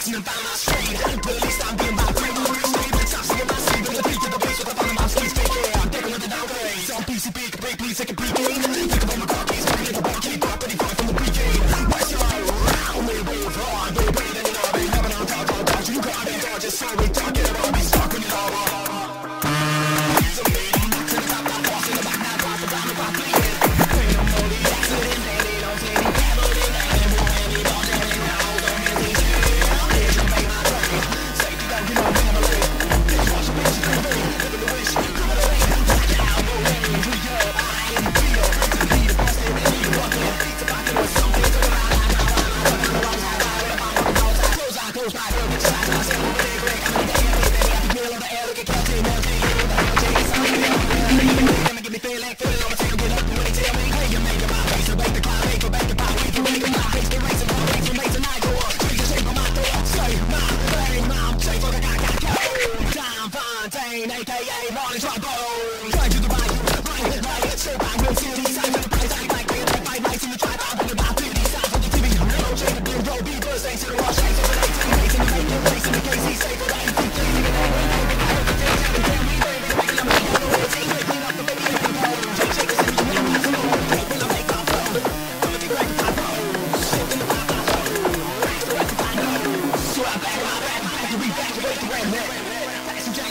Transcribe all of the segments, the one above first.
Texting about my street, I'm being by people. Stay the top, singing my sleep, with the peak of the bass, with the bottom of my sleeves. Take I'm taking with the downgrade. Some PC, big, break, please, second pre game. Think about my car keys, baby, the bar keep up, pretty far from the pre game. West side, round, we wave hard, we wait, and you know I've been having on top, on top, you got it, dodge, it's so retarded.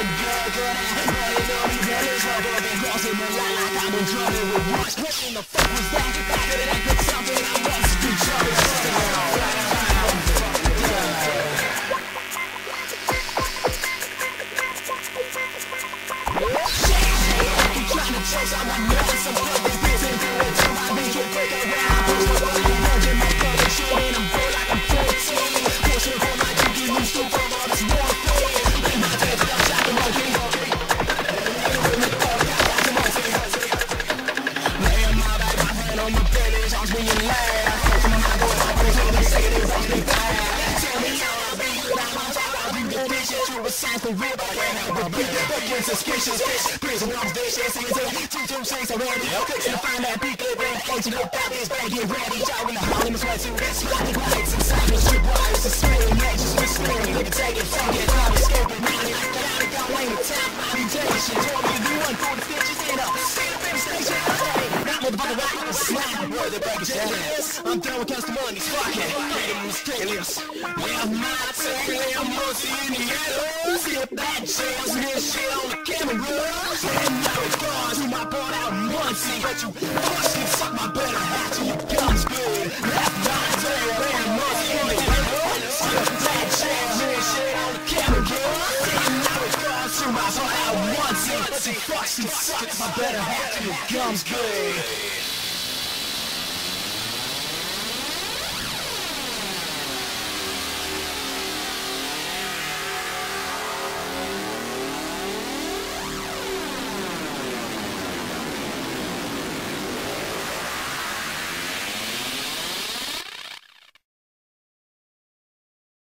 What in the fuck was that? Back of that, good something, I must be trouble. cycle rip When I'm a big fucking suspicious bitch Prison of this shit season Two two shades already. Fixing find that peak living Can't you look get ready? Y'all in the Harlem is lights inside the strip wires It's spinning matches with spinning take it, fuck it, I'm escaping Got out of Wayne with time Mutation Told me to do one for the fiction that break is I'm done with custom money, fuck it, freedom is stainless. Well, my I'm mostly in the yellow, skip that chance, this shit on the camera. And now it falls to my part out Muncie, but you fucking suck my better half till your gums good. Left my tail, and mostly in the yellow, skip that chance, this shit on the camera. And now it falls to my part out Muncie, but you fucking suck my better half till your gums good.